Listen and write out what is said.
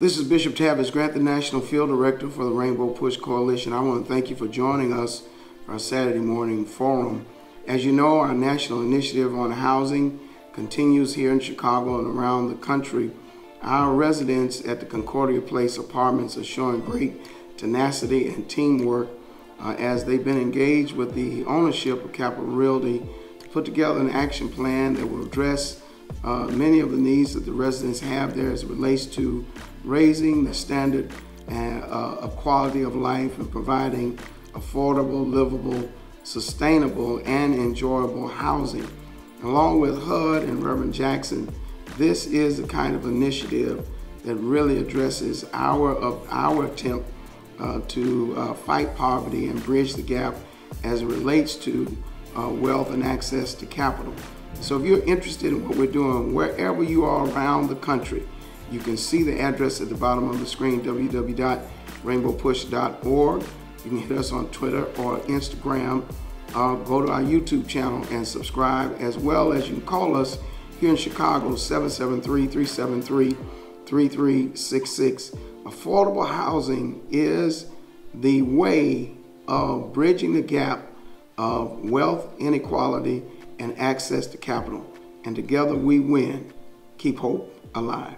This is Bishop Tavis Grant, the National Field Director for the Rainbow Push Coalition. I want to thank you for joining us for our Saturday morning forum. As you know, our national initiative on housing continues here in Chicago and around the country. Our residents at the Concordia Place apartments are showing great tenacity and teamwork uh, as they've been engaged with the ownership of Capital Realty to put together an action plan that will address uh, many of the needs that the residents have there as it relates to raising the standard and, uh, of quality of life and providing affordable, livable, sustainable, and enjoyable housing. Along with HUD and Reverend Jackson, this is the kind of initiative that really addresses our, of our attempt uh, to uh, fight poverty and bridge the gap as it relates to uh, wealth and access to capital. So if you're interested in what we're doing, wherever you are around the country, you can see the address at the bottom of the screen, www.rainbowpush.org. You can hit us on Twitter or Instagram. Uh, go to our YouTube channel and subscribe, as well as you can call us here in Chicago, 773-373-3366. Affordable housing is the way of bridging the gap of wealth inequality and access to capital. And together we win. Keep hope alive.